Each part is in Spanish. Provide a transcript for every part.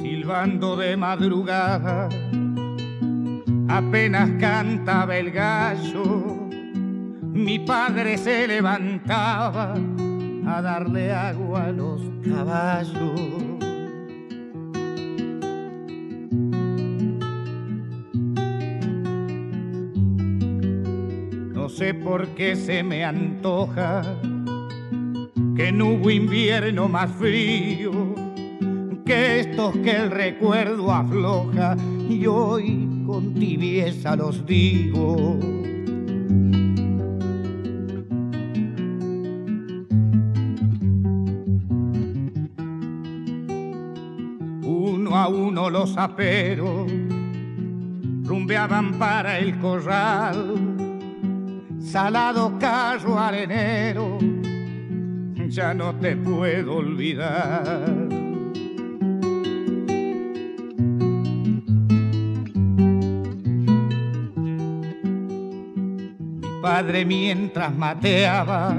Silbando de madrugada, apenas cantaba el gallo, mi padre se levantaba a darle agua a los caballos. Sé por qué se me antoja que no hubo invierno más frío que estos que el recuerdo afloja y hoy con tibieza los digo. Uno a uno los aperos rumbeaban para el corral, salado callo arenero, ya no te puedo olvidar. Mi padre mientras mateaba,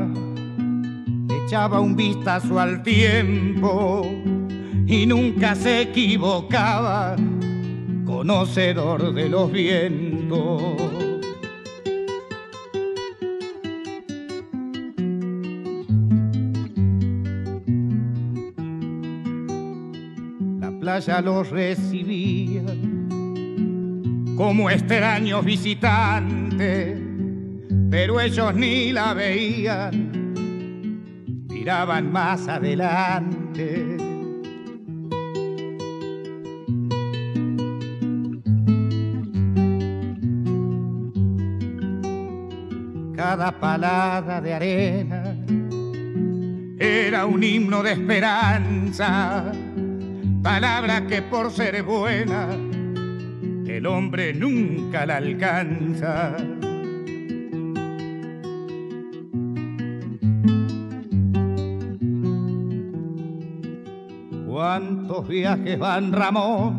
echaba un vistazo al tiempo y nunca se equivocaba, conocedor de los vientos. Playa los recibía. Como extraños visitantes, pero ellos ni la veían, miraban más adelante. cada palada de arena era un himno de esperanza, palabra que por ser buena el hombre nunca la alcanza. ¿Cuántos viajes van Ramón?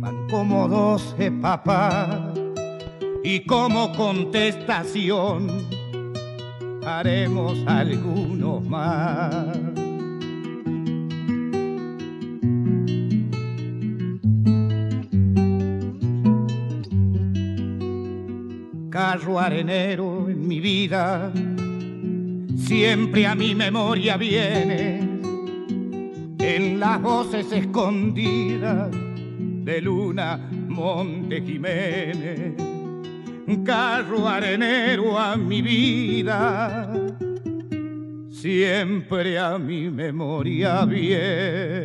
Van como doce papás y como contestación haremos algunos más. Carro arenero en mi vida, siempre a mi memoria viene en las voces escondidas de Luna Monte Jiménez. Carro arenero a mi vida, siempre a mi memoria viene.